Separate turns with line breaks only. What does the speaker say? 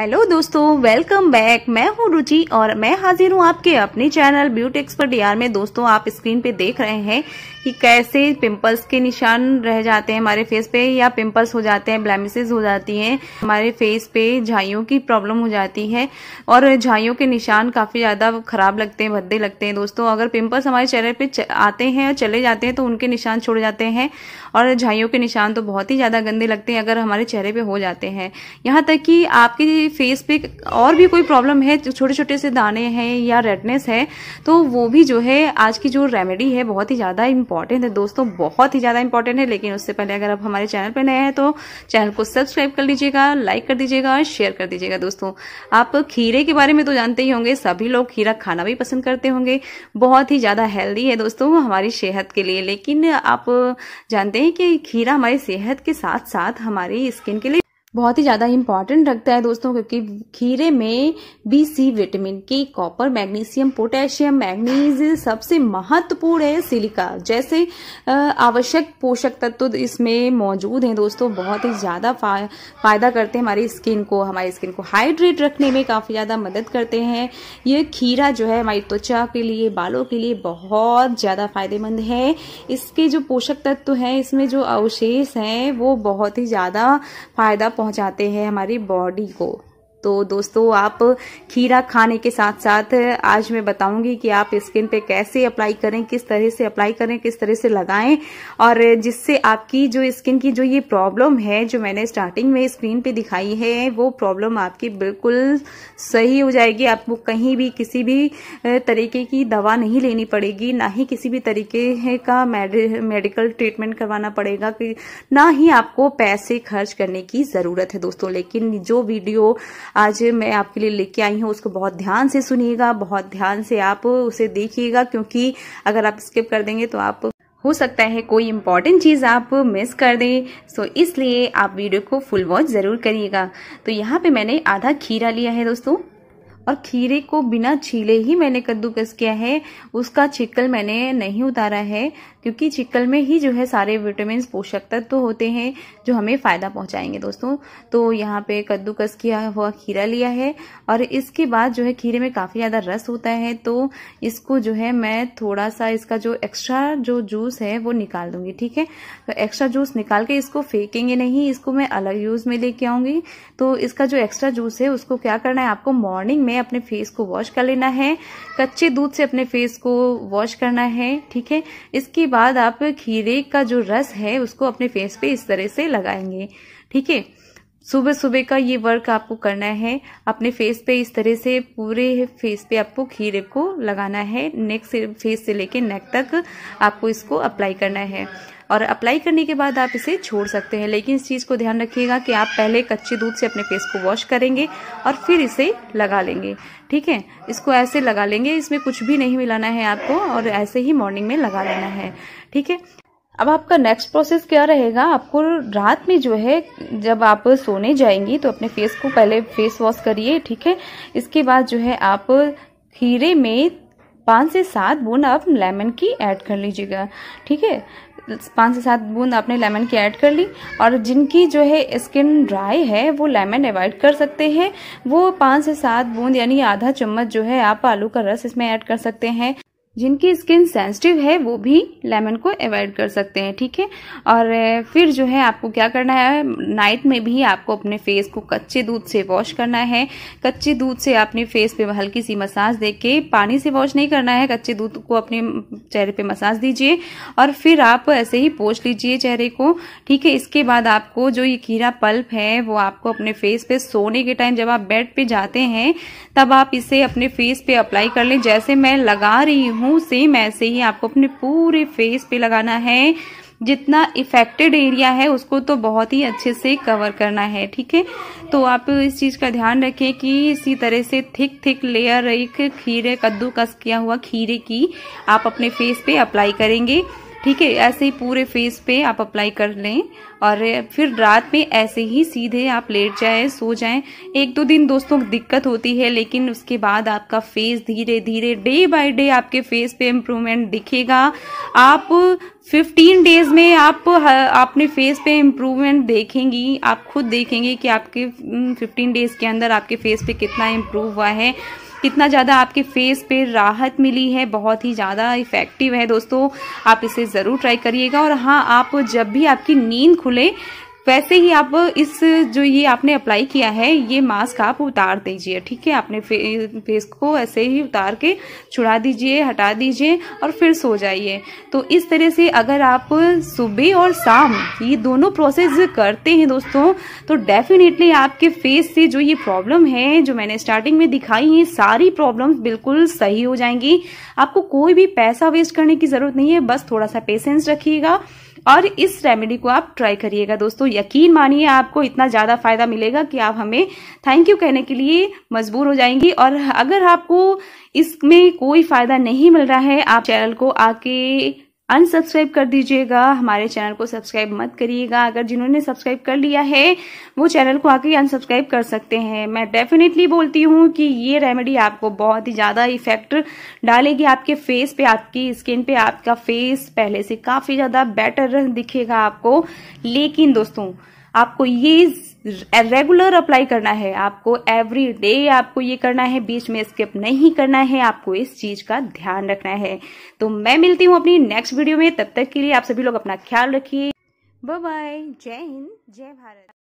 Hello दोस्तों welcome back मैं हूँ रुचि और मैं हाजिर हूँ आपके अपने चैनल ब्यूटी एक्सपर्ट यार में। दोस्तों, आप स्क्रीन पे देख रहे हैं कि कैसे पिंपल्स के निशान रह जाते हैं हमारे फेस पे या पिंपल्स हो जाते हैं ब्लैमिसेस हो जाती हैं, हमारे फेस पे झाइयों की प्रॉब्लम हो जाती है और झाइयों के निशान काफ़ी ज़्यादा खराब लगते हैं, भद्दे लगते हैं दोस्तों। अगर पिंपल्स हमारे चेहरे पे आते हैं और चले जाते हैं तो उनके निशान छोड़ जाते हैं और झाइयों के निशान तो बहुत ही ज़्यादा गंदे लगते हैं अगर हमारे चेहरे पे हो जाते हैं। यहाँ तक कि आपके फेस पे और भी कोई प्रॉब्लम है छोटे छोटे से दाने हैं या रेडनेस है तो वो भी जो है आज की जो रेमेडी है बहुत ही ज़्यादा इंपॉर्टेंट है। दोस्तों, बहुत ही ज़्यादा इंपॉर्टेंट है, लेकिन उससे पहले अगर आप हमारे चैनल पर नए हैं तो चैनल को सब्सक्राइब कर लीजिएगा लाइक कर दीजिएगा और शेयर कर दीजिएगा। दोस्तों, आप खीरे के बारे में तो जानते ही होंगे, सभी लोग खीरा खाना भी पसंद करते होंगे। बहुत ही ज़्यादा हेल्दी है दोस्तों, हमारी सेहत के लिए। लेकिन आप जानते हैं कि खीरा हमारी सेहत के साथ साथ हमारी स्किन के लिए बहुत ही ज़्यादा इंपॉर्टेंट रखता है दोस्तों क्योंकि खीरे में B C vitamin K copper magnesium potassium manganese सबसे महत्वपूर्ण है सिलिका जैसे आवश्यक पोषक तत्व तो इसमें मौजूद हैं दोस्तों बहुत ही ज़्यादा फा, फ़ायदा करते हैं हमारी स्किन को हमारी स्किन को हाइड्रेट रखने में काफ़ी ज़्यादा मदद करते हैं। ये खीरा जो है हमारी त्वचा के लिए बालों के लिए बहुत ज़्यादा फ़ायदेमंद है। इसके जो पोषक तत्व तो हैं इसमें जो अवशेष हैं वो बहुत ही ज़्यादा फ़ायदा पहुंचाते हैं हमारी बॉडी को। तो दोस्तों, आप खीरा खाने के साथ साथ आज मैं बताऊँगी कि आप स्किन पे कैसे अप्लाई करें, किस तरह से अप्लाई करें, किस तरह से लगाएँ और जिससे आपकी जो स्किन की जो ये प्रॉब्लम है, जो मैंने स्टार्टिंग में स्क्रीन पे दिखाई है, वो प्रॉब्लम आपकी बिल्कुल सही हो जाएगी। आपको कहीं भी किसी भी तरीके की दवा नहीं लेनी पड़ेगी, ना ही किसी भी तरीके का मेडिकल ट्रीटमेंट करवाना पड़ेगा ना ही आपको पैसे खर्च करने की ज़रूरत है दोस्तों। लेकिन जो वीडियो आज मैं आपके लिए लेके आई हूँ, उसको बहुत ध्यान से सुनिएगा, बहुत ध्यान से आप उसे देखिएगा, क्योंकि अगर आप स्किप कर देंगे तो आप, हो सकता है कोई इंपॉर्टेंट चीज़ आप मिस कर दें। सो इसलिए आप वीडियो को फुल वॉच ज़रूर करिएगा। तो यहाँ पे मैंने आधा खीरा लिया है दोस्तों। और खीरे को बिना छीले ही मैंने कद्दूकस किया है। उसका छिक्कल मैंने नहीं उतारा है, क्योंकि चिक्कल में ही जो है सारे विटामिन पोषक तत्व तो होते हैं जो हमें फ़ायदा पहुंचाएँगे दोस्तों। तो यहाँ पे कद्दूकस किया हुआ खीरा लिया है और इसके बाद जो है खीरे में काफ़ी ज़्यादा रस होता है तो इसको जो है मैं थोड़ा सा इसका जो एक्स्ट्रा जो जूस है वो निकाल दूँगी, ठीक है? तो एक्स्ट्रा जूस निकाल के इसको फेंकेंगे नहीं, इसको मैं अलग यूज़ में लेके आऊँगी। तो इसका जो एक्स्ट्रा जूस है उसको क्या करना है, आपको मॉर्निंग में अपने फेस को वॉश कर लेना है। कच्चे दूध से अपने फेस को वॉश करना है, ठीक है? इसके बाद आप खीरे का जो रस है, उसको अपने फेस पे इस तरह से लगाएँगे, ठीक है? सुबह सुबह का ये वर्क आपको करना है। अपने फेस पे इस तरह से पूरे फेस पे आपको खीरे को लगाना है। नेक से फेस से लेके नेक तक आपको इसको अप्लाई करना है। और अप्लाई करने के बाद आप इसे छोड़ सकते हैं। लेकिन इस चीज़ को ध्यान रखिएगा कि आप पहले कच्चे दूध से अपने फेस को वॉश करेंगे और फिर इसे लगा लेंगे। ठीक है? इसको ऐसे लगा लेंगे, इसमें कुछ भी नहीं मिलाना है आपको और ऐसे ही मॉर्निंग में लगा लेना है। ठीक है? अब आपका नेक्स्ट प्रोसेस क्या रहेगा? आपको रात में जो है, जब आप सोने जाएँगी तो अपने फेस को पहले फेस वॉश करिए। ठीक है? इसके बाद जो है, आप खीरे में पाँच से सात बूंद आप लेमन की ऐड कर लीजिएगा। ठीक है? पाँच से सात बूंद आपने लेमन की ऐड कर ली और जिनकी जो है स्किन ड्राई है, वो लेमन अवॉइड कर सकते हैं। वो पाँच से सात बूंद यानी आधा चम्मच जो है आप आलू का रस इसमें ऐड कर सकते हैं। जिनकी स्किन सेंसिटिव है, वो भी लेमन को अवॉइड कर सकते हैं, ठीक है? और फिर जो है आपको क्या करना है, नाइट में भी आपको अपने फेस को कच्चे दूध से वॉश करना है। कच्चे दूध से अपने फेस पे हल्की सी मसाज दे के पानी से वॉश नहीं करना है, कच्चे दूध को अपने चेहरे पे मसाज दीजिए। और फिर आप ऐसे ही पोछ लीजिए चेहरे को, ठीक है? इसके बाद आपको जो ये खीरा पल्प है, वो आपको अपने फेस पे सोने के टाइम जब आप बेड पे जाते हैं, तब आप इसे अपने फेस पे अप्लाई कर लें। जैसे मैं लगा रही हूँ हूँ सेम ऐसे ही आपको अपने पूरे फेस पे लगाना है। जितना इफेक्टेड एरिया है, उसको तो बहुत ही अच्छे से कवर करना है, ठीक है? तो आप इस चीज़ का ध्यान रखें कि इसी तरह से थिक थिक लेयर एक खीरे कद्दू कस किया हुआ खीरे की आप अपने फेस पे अप्लाई करेंगे। ठीक है, ऐसे ही पूरे फेस पे आप अप्लाई कर लें और फिर रात में ऐसे ही सीधे आप लेट जाए, सो जाएँ। एक दो दिन दोस्तों दिक्कत होती है, लेकिन उसके बाद आपका फेस धीरे धीरे डे बाय डे आपके फेस पे इम्प्रूवमेंट दिखेगा। आप 15 डेज़ में आप अपने फेस पे इम्प्रूवमेंट देखेंगी, आप खुद देखेंगे कि आपके 15 डेज़ के अंदर आपके फेस पे कितना इम्प्रूव हुआ है। कितना ज़्यादा आपके फेस पे राहत मिली है, बहुत ही ज़्यादा इफ़ेक्टिव है दोस्तों। आप इसे ज़रूर ट्राई करिएगा। और हाँ आप जब भी आपकी नींद खुले वैसे ही आप इस जो ये आपने अप्लाई किया है ये मास्क आप उतार दीजिए ठीक है? अपने फे, फेस को ऐसे ही उतार के छुड़ा दीजिए हटा दीजिए और फिर सो जाइए। तो इस तरह से अगर आप सुबह और शाम ये दोनों प्रोसेस करते हैं दोस्तों तो डेफिनेटली आपके फेस से जो ये प्रॉब्लम है जो मैंने स्टार्टिंग में दिखाई है सारी प्रॉब्लम बिल्कुल सही हो जाएँगी। आपको कोई भी पैसा वेस्ट करने की ज़रूरत नहीं है बस थोड़ा सा पेशेंस रखिएगा। और इस रेमेडी को आप ट्राई करिएगा। दोस्तों, यकीन मानिए, आपको इतना ज़्यादा फ़ायदा मिलेगा कि आप हमें थैंक यू कहने के लिए मजबूर हो जाएँगी। और अगर आपको इसमें कोई फ़ायदा नहीं मिल रहा है, आप चैनल को आके अनसब्सक्राइब कर दीजिएगा, हमारे चैनल को सब्सक्राइब मत करिएगा। अगर जिन्होंने सब्सक्राइब कर लिया है, वो चैनल को आके अनसब्सक्राइब कर सकते हैं। मैं डेफिनेटली बोलती हूँ कि ये रेमेडी आपको बहुत ही ज़्यादा इफ़ेक्ट डालेगी आपके फेस पे, आपकी स्किन पे, आपका फेस पहले से काफ़ी ज़्यादा बेटर दिखेगा आपको। लेकिन दोस्तों, आपको ये रेगुलर अप्लाई करना है आपको एवरी डे आपको ये करना है, बीच में स्किप नहीं करना है, आपको इस चीज़ का ध्यान रखना है। तो मैं मिलती हूँ अपनी नेक्स्ट वीडियो में, तब तक के लिए आप सभी लोग अपना ख्याल रखिए। बाय बाय जय हिंद, जय भारत।